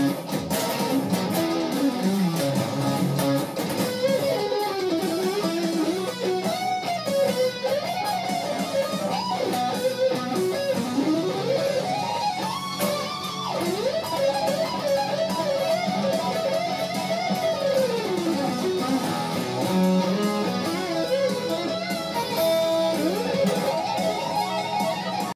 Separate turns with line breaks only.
Bye.